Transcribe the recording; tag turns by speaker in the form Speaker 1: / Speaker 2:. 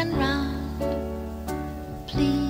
Speaker 1: and round. Please.